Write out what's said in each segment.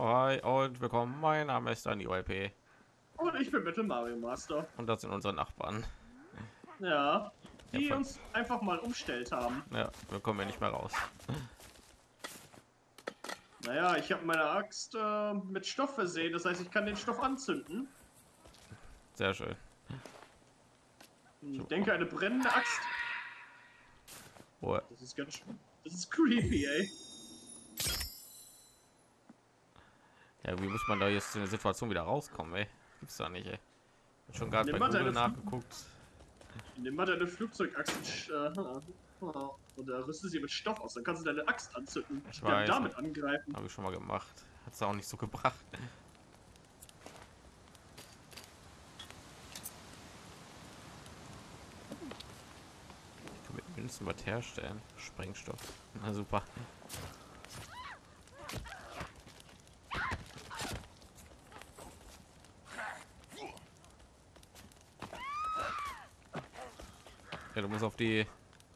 Hi und willkommen. Mein Name ist Dani OLP Und ich bin Metal Mario Master. und das sind unsere Nachbarn. Ja. Die Ja, uns einfach mal umstellt haben. Ja, wir kommen ja nicht mehr raus. Naja, ich habe meine Axt äh, mit Stoff versehen. Das heißt, ich kann den Stoff anzünden. Sehr schön. Ich denke, eine brennende Axt. Oh, Das ist ganz schön. Das ist creepy, ey. Ja, wie muss man da jetzt in der Situation wieder rauskommen? Ey? Gibt's da nicht. Ey. Schon gerade bei Google nachgeguckt. Nimm mal deine Flugzeugaxt und, sch- äh, und äh, rüste sie mit Stoff aus. Dann kannst du deine Axt anzünden. Ich dann weiß. damit angreifen. Habe ich schon mal gemacht. Hat's auch nicht so gebracht. Ich kann mit Münzen was herstellen. Sprengstoff. Na super. Ja, du musst auf die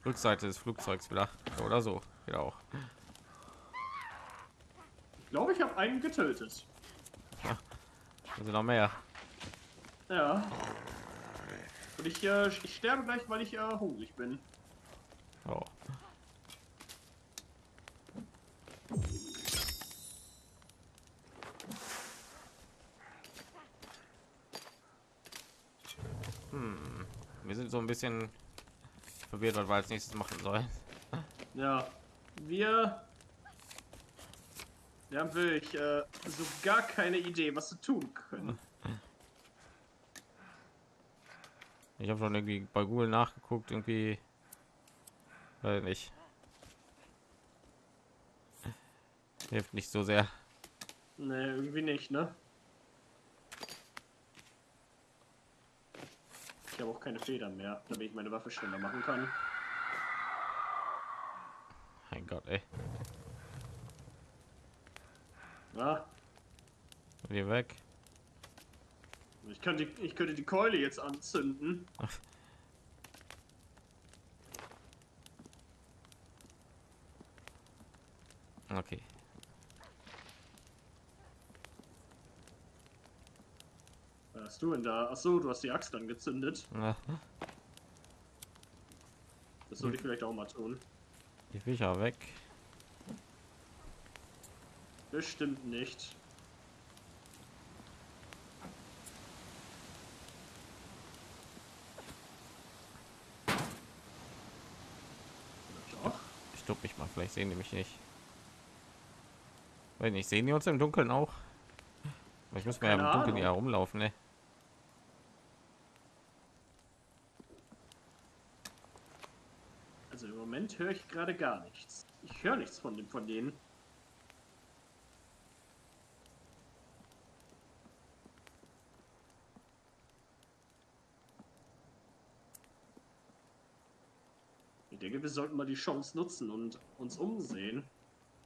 Rückseite des Flugzeugs wieder. Oder so. Geht auch. Ich glaube, ich habe einen getötet. Also noch mehr. Ja. Und ich, äh, ich sterbe gleich, weil ich äh, hungrig bin. Oh. Hm. Wir sind so ein bisschen verwirrt, was wir als nächstes machen sollen. Ja, wir. Wir haben wirklich äh, so gar keine Idee, was wir tun können. Ich habe schon irgendwie bei Google nachgeguckt, irgendwie, weil nicht. Hilft nicht so sehr. Ne, irgendwie nicht, ne? Ich habe auch keine Federn mehr, damit ich meine Waffe schneller machen kann. Mein Gott, ey. Ja, Hier weg. ich könnte, ich könnte die Keule jetzt anzünden. Okay. Hast du denn da? Ach so, du hast die Axt angezündet. Na, Das sollte ich vielleicht auch mal tun. Die Viecher weg. Bestimmt nicht. Doch. Ich duck mich mal, vielleicht sehen die mich nicht. Weil nicht sehen die uns im Dunkeln auch. Ich muss mir ja im Dunkeln ja rumlaufen, ne? Im Moment höre ich gerade gar nichts. Ich höre nichts von, dem, von denen. Ich denke, wir sollten mal die Chance nutzen und uns umsehen.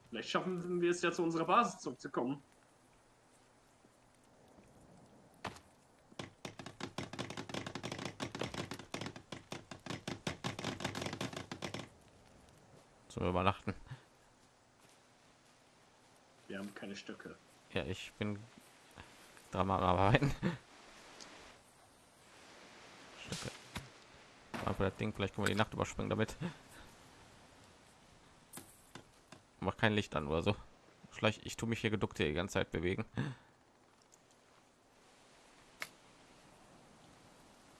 Vielleicht schaffen wir es ja zu unserer Basis zurückzukommen. Zum Übernachten. Wir haben keine Stöcke. Ja, ich bin dran am arbeiten. Stöcke. Einfach das Ding, vielleicht können wir die Nacht überspringen damit. Mach kein Licht an oder so. Vielleicht, ich tue mich hier geduckt hier die ganze Zeit bewegen.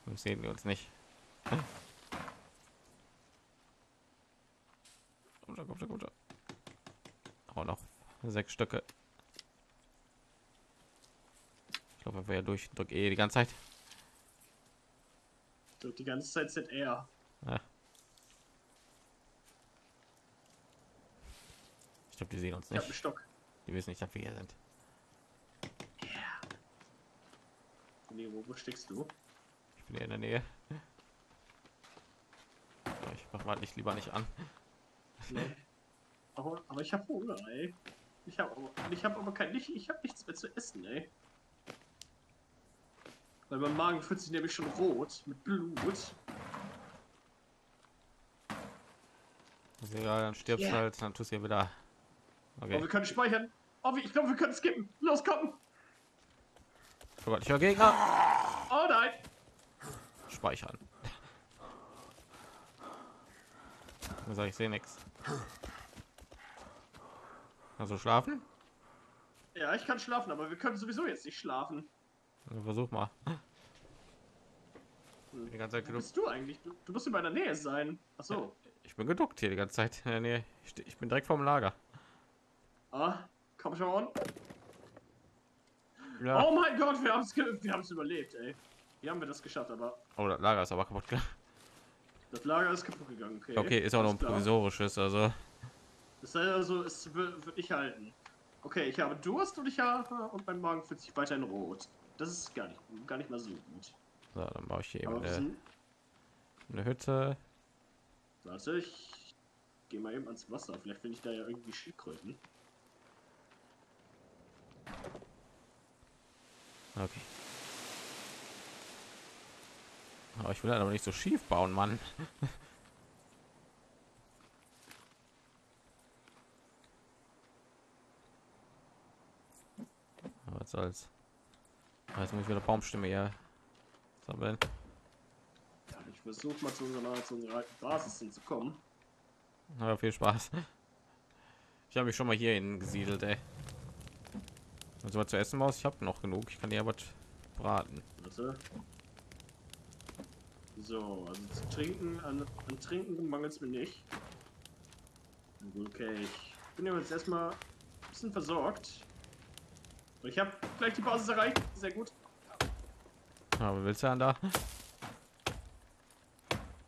Wir sehen die uns nicht. Kommt schon, kommt schon, kommt schon. Aber noch sechs Stücke. Ich glaube, wir ja durch drück eh die ganze Zeit. So, die ganze Zeit ZR. Ja. Ich glaube, die sehen uns Ich habe einen nicht. Stock. Die wissen nicht, dass wir hier sind. Nee, wo, wo steckst du? Ich bin hier in der Nähe. Ich mach mal nicht lieber nicht an. Nee. Aber, aber ich habe Hunger, ey. Ich habe ich habe aber kein ich, ich habe nichts mehr zu essen, ey. Weil mein Magen fühlt sich nämlich schon rot mit Blut. Also, ja, dann stirbst Ja. halt, dann tust du hier wieder. Aber wir Okay. können speichern. Oh, ich glaube, wir können skippen. Los, komm. Oh Gott, ich höre Gegner. Oh nein. Speichern. Was sag ich sehe nichts. Also schlafen? Ja, ich kann schlafen, aber wir können sowieso jetzt nicht schlafen. Also versuch mal. Die ganze Zeit Wo bist du eigentlich? Du, du musst in meiner Nähe sein. Ach so. Ich bin geduckt hier die ganze Zeit. Ja, nee, ich, steh- ich bin direkt vorm Lager. Ah, komm schon. Ja. Oh mein Gott, wir haben es wir haben's überlebt, ey. Wie haben wir das geschafft? Aber Oh, das Lager ist aber kaputt. gegangen. das Lager ist kaputt gegangen. Okay, Okay, ist auch noch ein provisorisches, also. Das ist also, es wird, nicht halten. Okay, ich habe Durst und ich habe und mein Magen fühlt sich weiterhin rot. Das ist gar nicht, gar nicht mal so gut. So, dann baue ich hier eben eine, eine Hütte. warte, ich gehe mal eben ans Wasser. Vielleicht finde ich da ja irgendwie Schildkröten. Okay. Aber ich will halt aber nicht so schief bauen, Mann. Aber Was soll's. Ah, Jetzt muss ich wieder Baumstimme hier sammeln. Ja, ich versuche mal zu unserer, zu unserer Basis hinzukommen. Aber viel Spaß. Ich habe mich schon mal hier gesiedelt, ey. Also was zu essen aus, ich habe noch genug. Ich kann dir aber braten. Warte. So, also zu trinken, an, an Trinken mangelt es mir nicht. Okay, ich bin jetzt erstmal ein bisschen versorgt. Ich habe gleich die Basis erreicht. Sehr gut. Aber willst du dann da?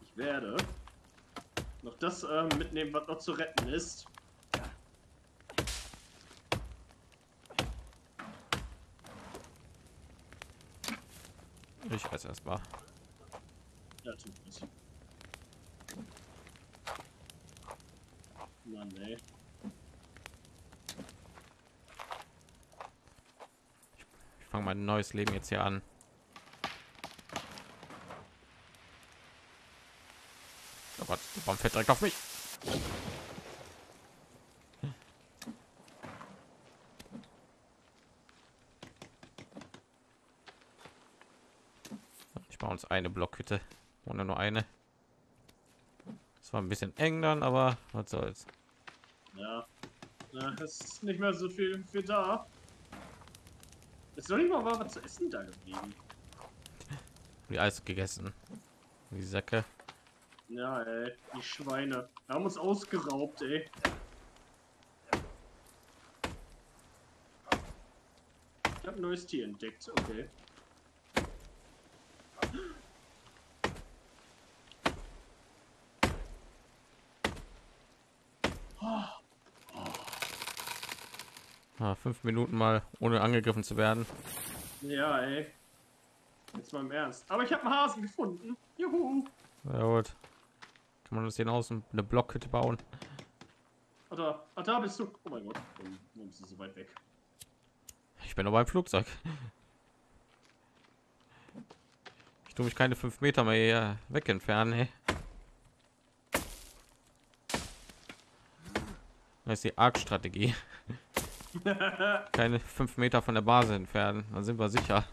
Ich werde noch das ähm, mitnehmen, was noch zu retten ist. Ich esse erst mal. Ja, tut es. Mann, ey. Fange mein neues Leben jetzt hier an. Oh Gott, der Baum fällt direkt auf mich. Ich baue uns eine Blockhütte. Ohne nur eine. Es war ein bisschen eng dann, aber was soll's. Ja. Es ist nicht mehr so viel für da. Ist noch nicht mal was zu essen da geblieben. Die Eis gegessen. Die Säcke. Ja, ey, die Schweine. Wir haben uns ausgeraubt, ey. Ich habe ein neues Tier entdeckt, okay. Ah, fünf Minuten mal ohne angegriffen zu werden. Ja, ey. Jetzt mal im Ernst. Aber ich habe einen Hasen gefunden. Juhu. Ja, gut. Kann man das hier außen eine Blockhütte bauen? Ah, da, ah, da bist du. Oh mein Gott. Warum bist du so weit weg? Ich bin noch beim Flugzeug. Ich tue mich keine fünf Meter mehr hier weg entfernen. Ey. Das ist die Arc-Strategie. Keine fünf Meter von der Base entfernen, dann sind wir sicher.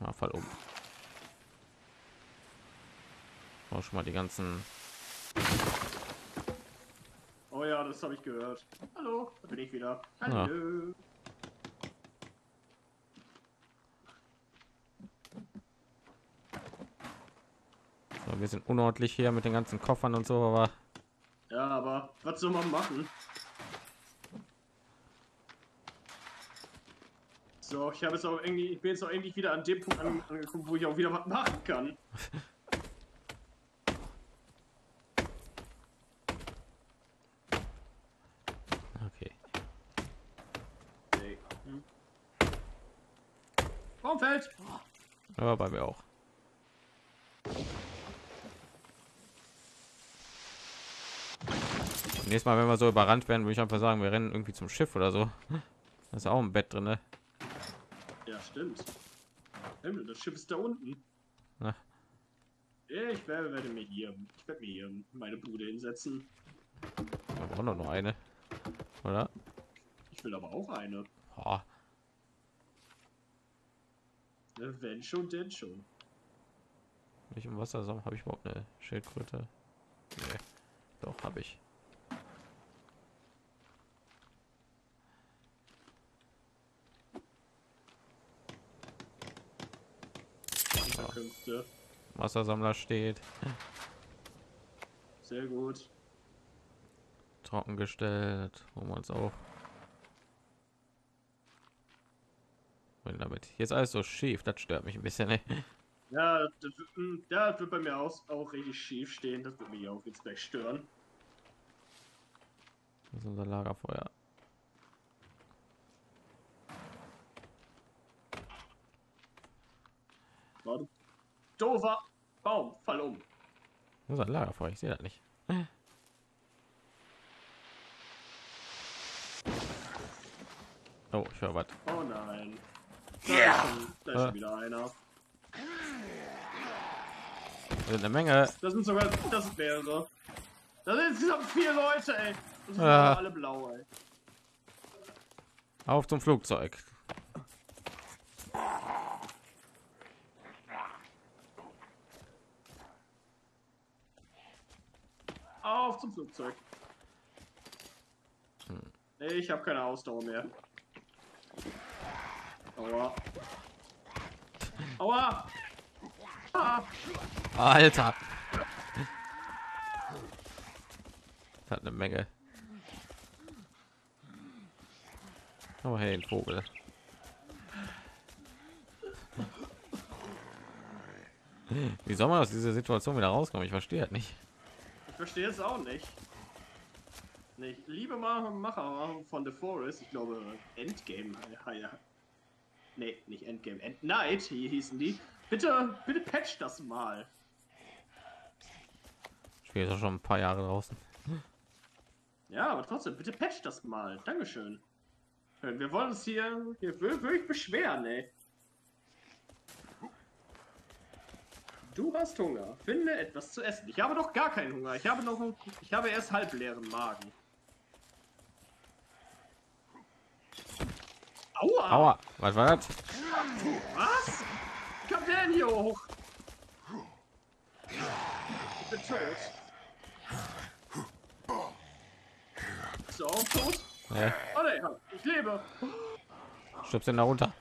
Ja, fall um. Auch schon mal die ganzen Oh ja, das habe ich gehört. Hallo, da bin ich wieder. Hallo. Wir sind unordentlich hier mit den ganzen Koffern und so, aber Ja, aber was soll man machen? So, ich habe jetzt auch irgendwie, ich bin jetzt auch endlich wieder an dem Punkt an, angekommen, wo ich auch wieder was machen kann. okay. Okay. Hm. Baumfeld! Aber bei mir auch. Nächstes Mal, wenn wir so überrannt werden, würde ich einfach sagen, wir rennen irgendwie zum Schiff oder so. Da ist auch ein Bett drin, ne? Ja, stimmt. Himmel, das Schiff ist da unten. Na. Ich werde, werde mir hier, ich werde mir hier meine Bude hinsetzen. Wir brauchen doch nur eine, oder? Ich will aber auch eine. Oh, Ne, Wenn schon, denn schon. nicht im Wasser, habe ich überhaupt eine Schildkröte? Nee. Doch, habe ich. Unterkünfte. Wassersammler steht, Sehr gut. trockengestellt, wo man es auch. Und damit hier ist alles so schief, das stört mich ein bisschen. Ne? Ja, das, das wird bei mir auch, auch richtig schief stehen. Das wird mich auch jetzt gleich stören. Das ist unser Lagerfeuer. War du doofer Baum, fall um. Das ist ein Lagerfeuer, ich sehe das nicht. Oh, ich höre was. Oh nein. Da ist schon, da ist Ah. schon wieder einer. Das sind eine Menge. Das sind sogar, das sind mehrere. Das sind insgesamt vier Leute, ey. Die sind Ah. alle blau, ey. Auf zum Flugzeug. Auf zum Flugzeug. Nee, ich habe keine Ausdauer mehr. Aua. Aua! Ah, Alter. Das hat eine Menge. Oh hey, ein Vogel. Wie soll man aus dieser Situation wieder rauskommen? Ich verstehe das nicht. Ich verstehe es auch nicht. Nee, liebe Ma- Macher von The Forest, ich glaube Endgame. Nee, nicht Endgame, End Night hier hießen die. Bitte, bitte patch das mal. Spiel ist auch schon ein paar Jahre draußen. Ja, aber trotzdem, bitte patch das mal. Dankeschön. Wir wollen uns hier, hier wirklich beschweren, ey. Du hast Hunger. Finde etwas zu essen. Ich habe doch gar keinen Hunger. Ich habe noch, ich habe erst halb leeren Magen. Aua! Aua, was war das? Was? Kommt denn hier hoch? Ich bin tot. Auch tot? Nee, Oh ne, ich lebe. stirbst denn da runter?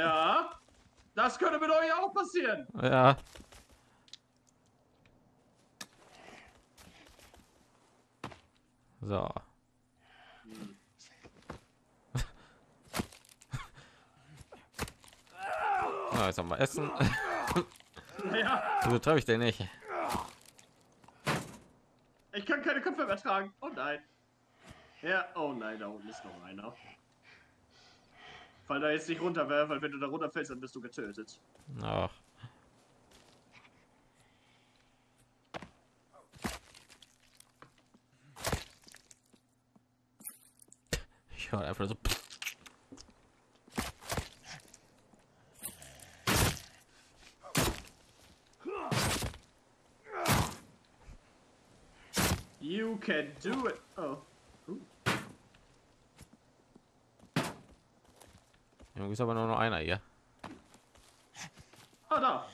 Ja, das könnte mit euch auch passieren. Ja. So. Na, jetzt haben wir Essen. Ja, Wieso treffe ich den nicht? ich kann keine Köpfe mehr tragen. Oh nein. Ja, oh nein, da unten ist noch einer. Fall da jetzt nicht runter, weil weil wenn du da runterfällst, dann bist du getötet. Ach. Ich höre einfach so. You can do it. Oh. Ooh. Irgendwie ist aber nur noch einer hier. Ah, da.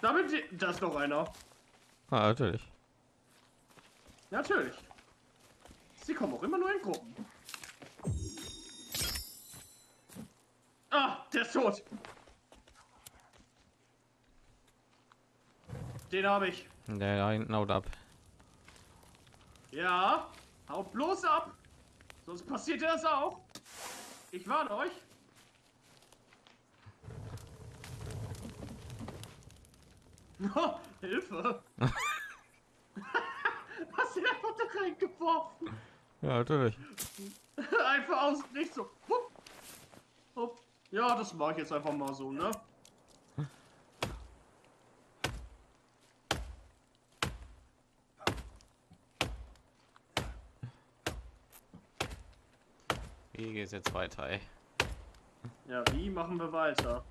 Damit da ist noch einer. Ah, natürlich. Natürlich. Sie kommen auch immer nur in Gruppen. Ah, der ist tot. Den habe ich. Der da hinten haut ab. Ja, haut bloß ab. Sonst passiert das auch. Ich warne euch. Oh, Hilfe. Hast du da reingeworfen? Ja, natürlich. Einfach aus nicht so. Hup. Hup. Ja, das mache ich jetzt einfach mal so, ne? Wie geht's jetzt weiter? Ey? Ja, wie machen wir weiter?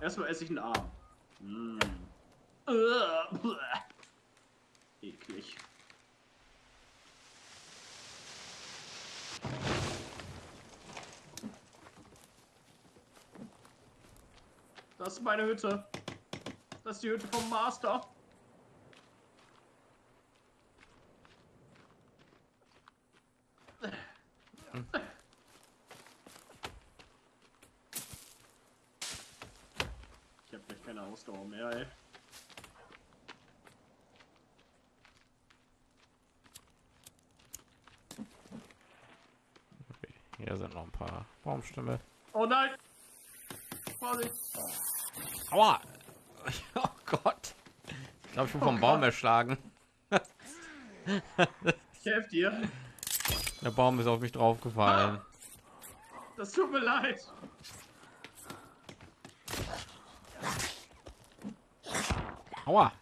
Erstmal esse ich einen Arm. Mm. Eklig. Das ist meine Hütte. Das ist die Hütte vom Master. Ich habe Ausdauer mehr, ey. Okay. Hier sind noch ein paar Baumstämme. Oh nein! Vorsicht! Aua! Oh Gott! Ich glaube, ich bin vom Oh Baum Gott. erschlagen. Ich helfe dir. Der Baum ist auf mich draufgefallen. Das tut mir leid. Aua!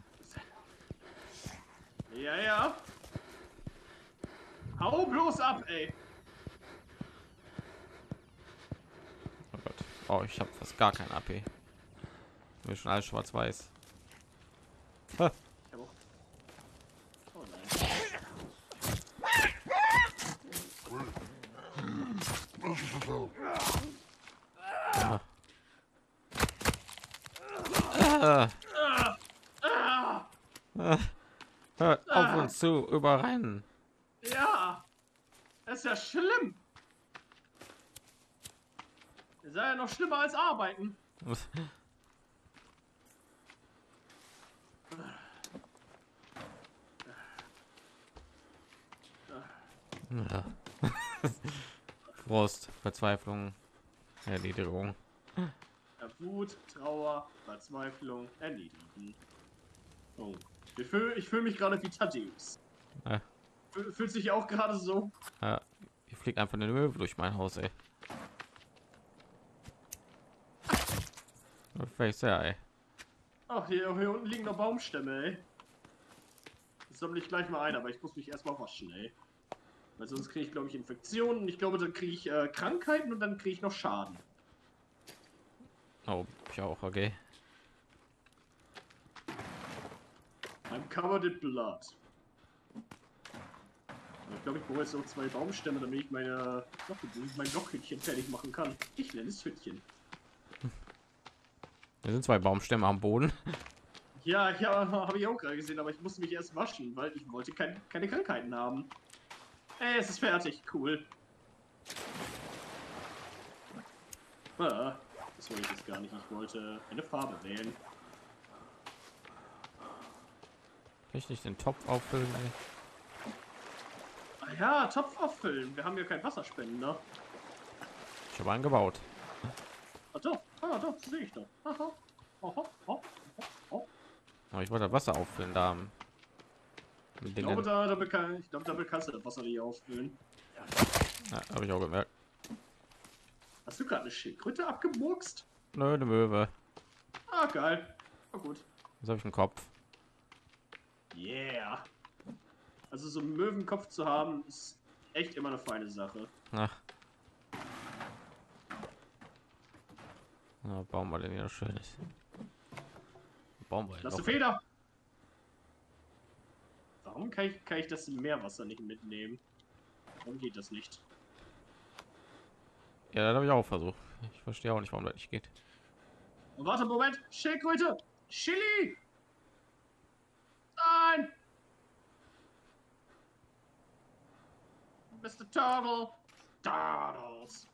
Ja, ja. Hau bloß ab, ey. Oh Gott. Oh, ich habe fast gar kein AP. Mir schon alles schwarz-weiß. Ha, Ich hab auch. Oh nein. Ah, Ah, ah, ah, hört auf uns zu überrennen. ja. Das ist ja schlimm. Das ist ja noch schlimmer als arbeiten. Ja. Frust, Verzweiflung, Erniedrigung. Ja, Wut, Trauer, Verzweiflung, Erniedrigen. Oh. Ich fühle ich fühl mich gerade wie Thaddeus. Ja. Fühl- Fühlt sich auch gerade so. Ja, ich fliegt einfach eine Möwe durch mein Haus, ey. Vielleicht sehr, ey. Ach, hier, hier unten liegen noch Baumstämme, ey. Das sammle ich gleich mal ein, aber ich muss mich erstmal waschen, ey. Weil sonst kriege ich, glaube ich, Infektionen. Ich glaube, dann kriege ich äh, Krankheiten und dann kriege ich noch Schaden. Oh, ich auch, okay. I'm covered in blood. Ich glaube, ich brauche jetzt noch zwei Baumstämme, damit ich meine Loch, mein Lochhütchen fertig machen kann. Ich nenne es Hütchen. Hier sind zwei Baumstämme am Boden. Ja, ja, habe ich auch gerade gesehen, aber ich musste mich erst waschen, weil ich wollte kein, keine Krankheiten haben. Ey, es ist fertig, cool. Ah, das wollte ich jetzt gar nicht. Ich wollte eine Farbe wählen. Kann ich nicht den Topf auffüllen, ey? Ja, Topf auffüllen. Wir haben ja keinen Wasserspender. Ich habe einen gebaut. Ah doch, ah doch, sehe ich doch. Aha. Aha, aha. Aber ich wollte Wasser auffüllen da. Mit Ich glaube, da, damit kann, ich glaube, damit kannst du das Wasser nicht auffüllen. Ja, habe ich auch gemerkt. Hast du gerade eine Schildkröte abgemurkst? Nö, eine Möwe. Ah, geil. Na gut. Jetzt habe ich einen Kopf. Yeah. Also so einen Möwenkopf zu haben, ist echt immer eine feine Sache. Ach. Na, bauen wir denn wieder schönes. Bauen wir Lass du Feder! Warum kann ich, kann ich das Meerwasser nicht mitnehmen? Warum geht das nicht? Ja, das habe ich auch versucht. Ich verstehe auch nicht, warum das nicht geht. Oh, warte, Moment! Schildkröte! Chili! Nein! Mr. Turtle! Turtles!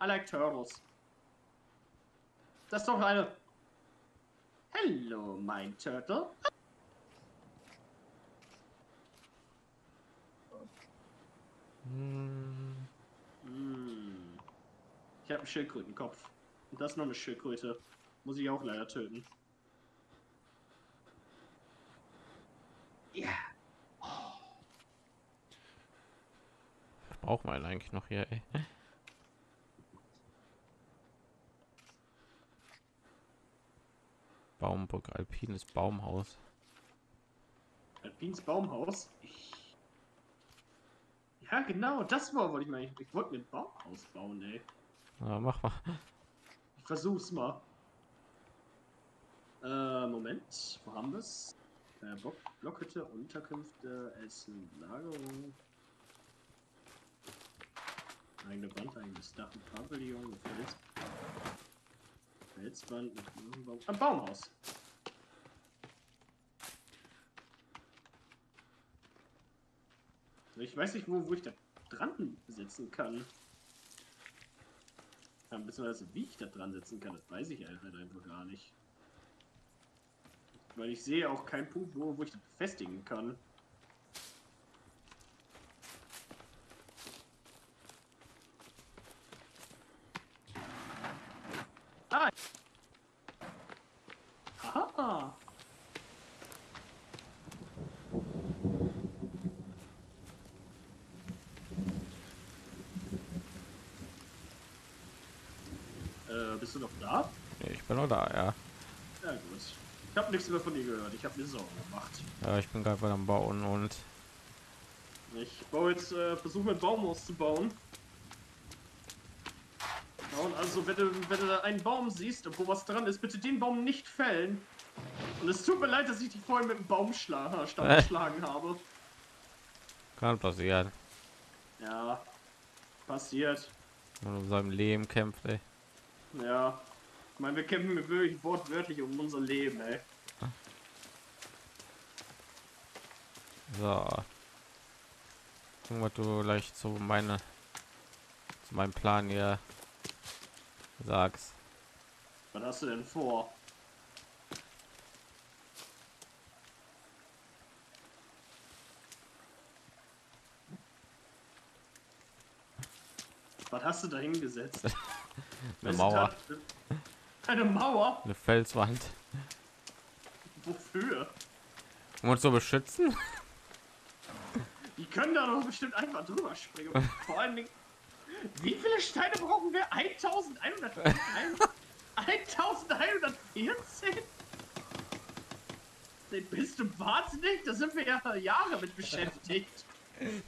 I like turtles. Das ist doch eine. Hello, mein Turtle. Hm, Hm. Ich habe einen Schildkrötenkopf. Und das ist noch eine Schildkröte. Muss ich auch leider töten. Ja. Braucht man eigentlich noch hier, ey. Baumbrücke, alpines Baumhaus. Alpins Baumhaus. Ich... Ja, genau, das war, wollte ich mal. Ich wollte mir ein Baumhaus bauen, ey. Ja, mach mal. Ich versuch's mal. Äh, Moment, wo haben wir's? Äh, Block Blockhütte, Unterkünfte, Essen, Lagerung. Eigene Wand, eigenes Dach, ein Pavillon, Fels. Felswand, ein Baum. Ein Baumhaus. Ich weiß nicht, wo, wo ich da dran setzen kann. Ja, beziehungsweise wie ich da dran setzen kann, das weiß ich halt einfach gar nicht. Weil ich sehe auch keinen Punkt, wo, wo ich das befestigen kann. Ah! Aha! Äh, bist du noch da? Ich bin noch da, ja. Ja gut. Ich habe nichts mehr von dir gehört. Ich habe mir Sorgen gemacht. Ja, ich bin gerade beim Bauen und Ich baue jetzt, äh, versuche ein Baumhaus zu bauen. Ja, und also, wenn du, wenn du da einen Baum siehst, wo was dran ist, bitte den Baum nicht fällen. Und es tut mir leid, dass ich dich vorhin mit dem Baumschlag Äh. geschlagen habe. kann passieren. Ja, passiert. Man um seinem Leben kämpft, ey. Ja. Ich meine, wir kämpfen wirklich wortwörtlich um unser Leben, ey. So. Gucken, was du gleich zu meine zu meinem Plan hier sagst. Was hast du denn vor? Was hast du da hingesetzt? Eine Mauer, Eine Mauer? eine Felswand. Wofür? Um uns zu beschützen? Die können da doch bestimmt einfach drüber springen. Vor allen Dingen, wie viele Steine brauchen wir? 1100? 1114? Nee, bist du wahnsinnig? Da sind wir ja Jahre mit beschäftigt.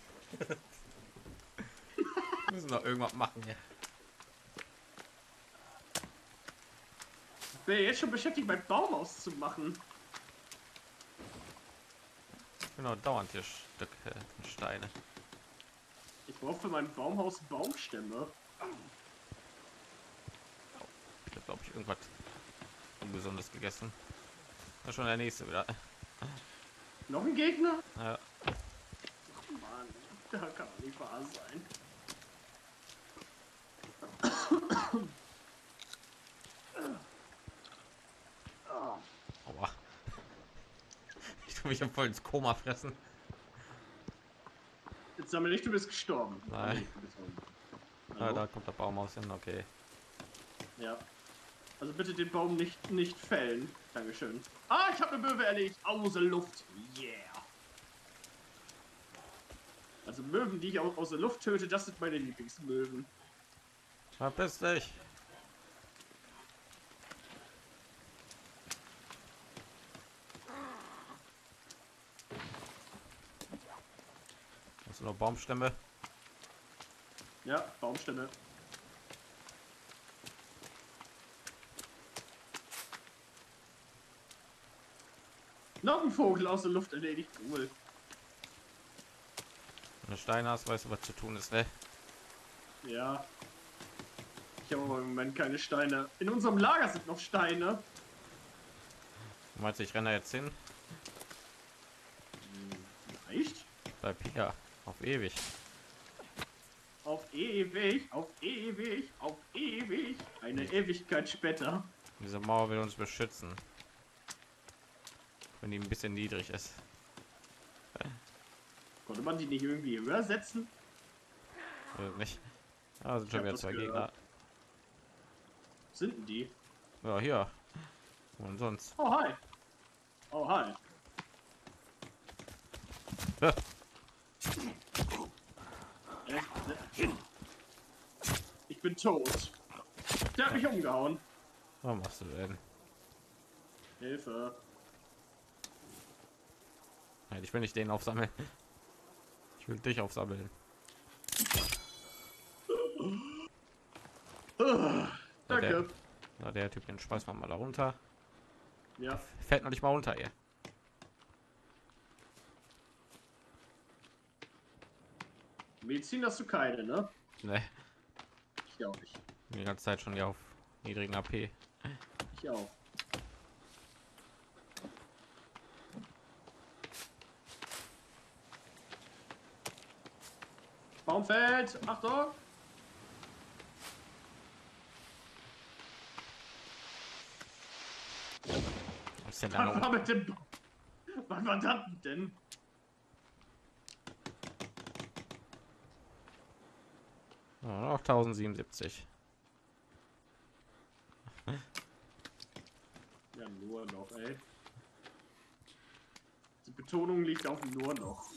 Wir müssen noch irgendwas machen hier. Bin ja jetzt schon beschäftigt, mein Baum auszumachen. Genau, dauernd hier Stücke Steine. Ich brauche für mein Baumhaus Baumstämme. Ich habe glaube ich irgendwas ungesundes gegessen. Das schon der nächste wieder. Noch ein Gegner? Ja, Ach Mann, da kann doch nicht wahr sein. aua. Tue mich voll ins Koma fressen. Jetzt sammel nicht, du bist gestorben. Nein. Du Hallo? da kommt der Baum aus hin, okay. Ja. Also bitte den Baum nicht, nicht fällen. Dankeschön. Ah, ich habe eine Möwe erlegt. Außer Luft. Yeah. Also Möwen, die ich au- aus der Luft töte, das sind meine Lieblingsmöwen. Verpiss dich! Hast du noch Baumstämme? Ja, Baumstämme. Noch ein Vogel aus der Luft erledigt. Cool. Wenn du Steine hast, weißt du, was zu tun ist, ne? Ja. Ich habe aber im Moment keine Steine. In unserem Lager sind noch Steine. Du meinst, ich renne jetzt hin? Reicht? Bleib hier. Auf ewig. Auf ewig, auf ewig, auf ewig. Eine Ewigkeit später. Diese Mauer will uns beschützen. Wenn die ein bisschen niedrig ist. Konnte man die nicht irgendwie höher setzen? Äh, nicht. Ah, sind schon wieder zwei gehört. Gegner. Sind die? Ja, hier. Und sonst. Oh, hi. Oh, hi. Ich bin tot. Der hat mich umgehauen. Was machst du denn? Hilfe. Nein, ich will nicht den aufsammeln. Ich will dich aufsammeln. Danke. Na, der Typ, den Spaß wir mal da runter. Ja, Fällt noch nicht mal runter, ihr. Medizin hast du keine, ne? Ne, Ich auch nicht. die ganze Zeit schon hier auf niedrigen AP. Ich auch. Baumfeld, Achtung! Was ist denn da Was war mit dem... Was war das denn? Ja, noch 1077. Ja, nur noch, ey. Die Betonung liegt auf nur noch.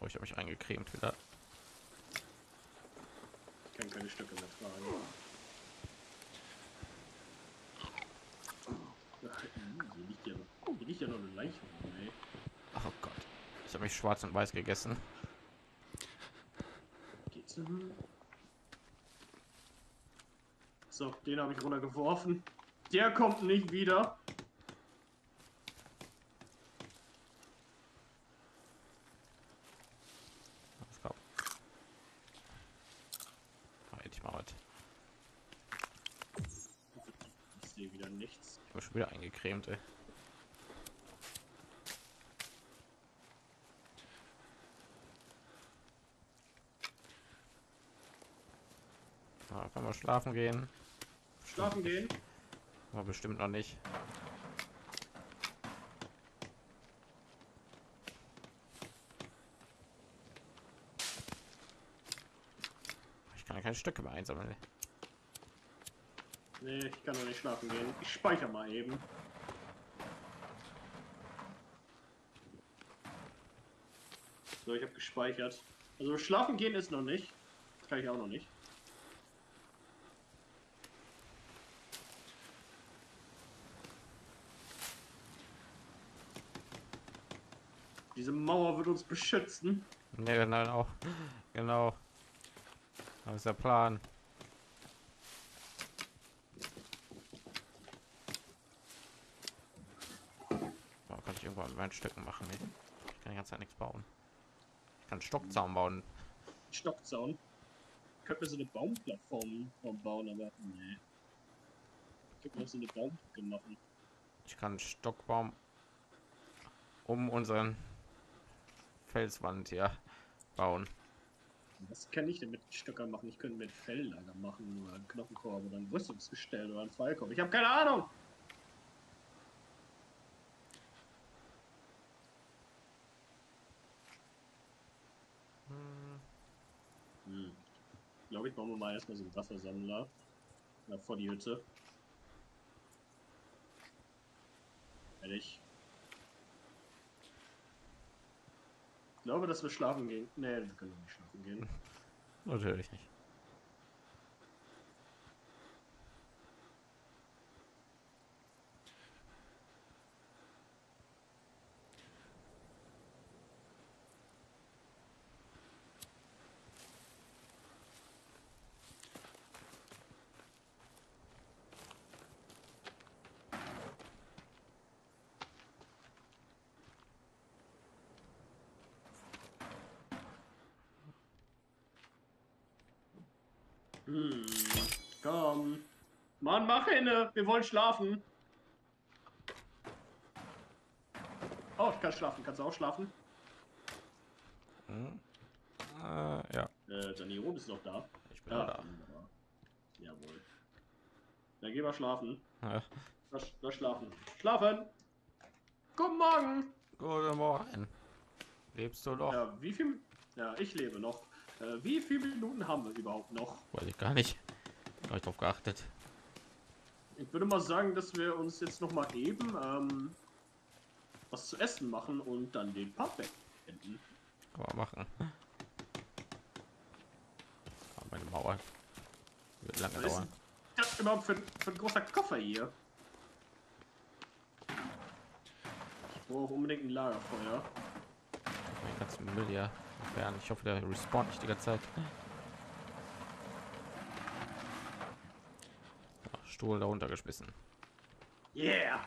Oh, ich habe mich eingecremt wieder. Ich kann keine Stücke mehr tragen. Hier liegt ja, hier liegt ja noch eine Leiche rum, ey. Oh Gott. Ich habe mich schwarz und weiß gegessen. Denn? So, den habe ich runtergeworfen. Der kommt nicht wieder. Das gab. Endlich mal was. Ich sehe wieder nichts. Ich bin schon wieder eingecremt, ey. Ah, kann man schlafen gehen? Schlafen gehen. Aber bestimmt noch nicht. Ich kann ja keine Stücke mehr einsammeln. Nee, ich kann noch nicht schlafen gehen. Ich speichere mal eben. So, ich habe gespeichert. Also schlafen gehen ist noch nicht. Das kann ich auch noch nicht. Diese Mauer wird uns beschützen. Ne, nein, auch. Genau. Das ist der Plan. Oh, kann ich irgendwo an meinen Stücken machen? Nee. Ich kann die ganze Zeit nichts bauen. Ich kann Stockzaun bauen. Stockzaun. Könnte mir so eine Baumplattform bauen, aber nee. Könnte mir so eine Baumbrücke machen. Ich kann Stockbaum um unseren Felswand hier bauen. Was kann ich denn mit Stöckern machen? Ich könnte mit Felllager machen oder einen Knochenkorb oder ein Rüstungsgestell oder einen Pfeilkorb. Ich habe keine Ahnung. Hm. Ich glaube, ich baue mal erstmal so einen Wassersammler vor die Hütte. Fertig. Glaube, dass wir schlafen gehen. Nee, wir können nicht schlafen gehen. Natürlich nicht. Hm, komm. Inne. Wir wollen schlafen. Oh, ich kann schlafen. Kannst du auch schlafen? Hm. Äh, ja, Äh, Danilo ist noch da. ich bin Ja, da. wunderbar. Jawohl. Dann geh mal schlafen. Ja. Na schlafen. Schlafen! Guten Morgen! Guten Morgen. Lebst du noch? Ja, wie viel... Ja, ich lebe noch. Äh, wie viele Minuten haben wir überhaupt noch? Weiß ich gar nicht. Nicht drauf geachtet. Ich würde mal sagen, dass wir uns jetzt noch mal eben ähm, was zu essen machen und dann den Part beenden. Kann man machen. Aber meine Mauer wird lange Was ist dauern. das überhaupt für, für ein großer Koffer hier? Ich brauche unbedingt ein Lagerfeuer. Den ganzen Müll Fern. Ich hoffe, der respawnt nicht die ganze Zeit. Stuhl da runtergeschmissen. Yeah!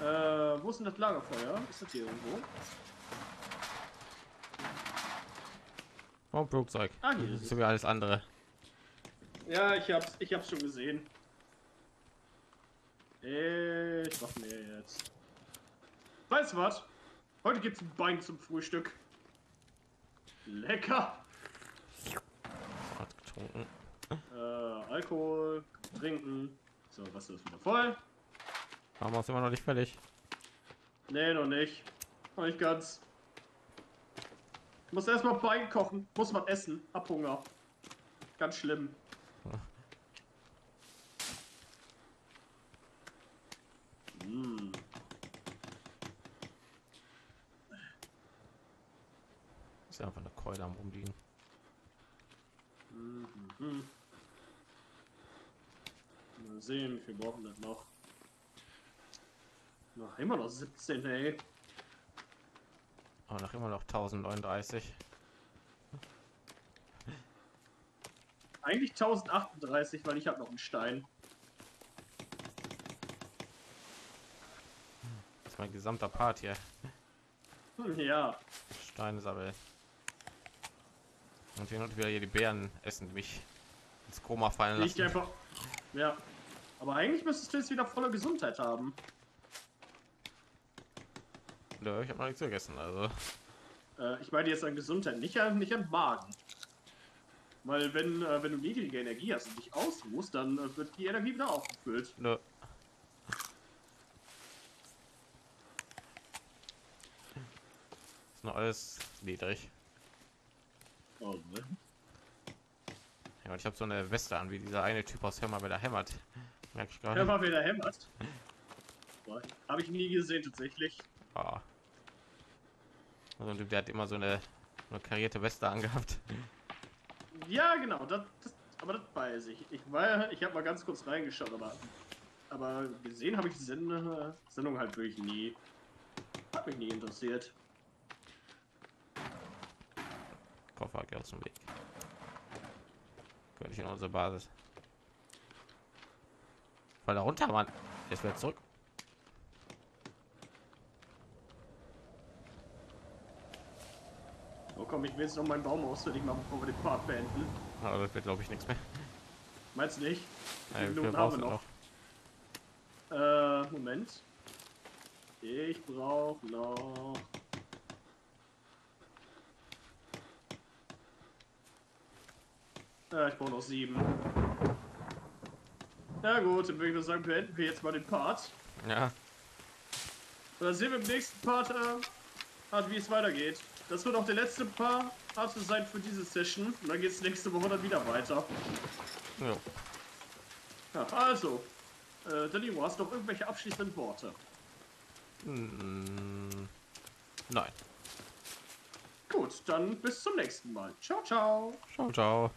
Äh, wo ist denn das Lagerfeuer? Ist das hier irgendwo? Oh, Flugzeug. Ah, hier ist. So wie alles andere. Ja, ich hab's, ich hab's schon gesehen. Ich mach mir jetzt. Weißt du was? Heute gibt's ein Bein zum Frühstück. Lecker! Getrunken. Äh, Alkohol, trinken. So, was ist wieder voll? Haben wir es immer noch nicht fertig. Nee, noch nicht. Noch nicht ganz. Ich muss erstmal Bein kochen. Muss man essen. Hab Hunger. Ganz schlimm. Mm. Ist ja einfach eine Keule am rumliegen. Mhm. Mal sehen, wie viel brauchen das noch? Noch immer noch 17, ey. Aber nach immer noch 1039. Eigentlich 1038, weil ich habe noch einen Stein. Das ist mein gesamter Part hier. Hm, Ja, Steine sammeln. Und hin und wieder hier die Bären essen, die mich ins Koma fallen lassen. einfach. Ja. Aber eigentlich müsstest du jetzt wieder volle Gesundheit haben. Nö, ich habe noch nichts gegessen, also. Äh, ich meine jetzt an Gesundheit, nicht an, nicht an Magen. Weil wenn, äh, wenn du niedrige Energie hast und dich ausruhst, dann äh, wird die Energie wieder aufgefüllt. Nö. Ist noch alles niedrig. Oh, ne? Ja, und ich habe so eine Weste an, wie dieser eine Typ aus wer da hämmert. Merke ich gerade. wer da hämmert. Habe ich nie gesehen, tatsächlich. Ah. Also, ein Typ, der hat immer so eine, eine karierte Weste angehabt. Ja, genau, das, das, aber das weiß ich. Ich war, ich habe mal ganz kurz reingeschaut, aber, aber gesehen habe ich die Send äh, Sendung halt wirklich nie. Hat mich nie interessiert. Koffer, geh aus dem Weg. Gehört nicht in unsere Basis. Fall da runter, Mann. Jetzt wieder zurück. Oh komm, ich will jetzt noch meinen Baum ausfindig machen, bevor wir den Part beenden. Aber das wird, glaube ich, nichts mehr. Meinst du nicht? Viele wir brauchen noch. noch? Äh, Moment. Ich brauche noch. Ja, ich brauche noch sieben. Na gut, dann würde ich sagen, beenden wir jetzt mal den Part. Ja, Und dann sehen wir im nächsten Part, äh, halt, wie es weitergeht. Das wird auch der letzte Part sein für diese Session. Und dann geht es nächste Woche dann wieder weiter. jo. Ja, also. Äh, Danilo, hast du noch irgendwelche abschließenden Worte? Mm, nein. Gut, dann bis zum nächsten Mal. Ciao, ciao. Ciao, ciao.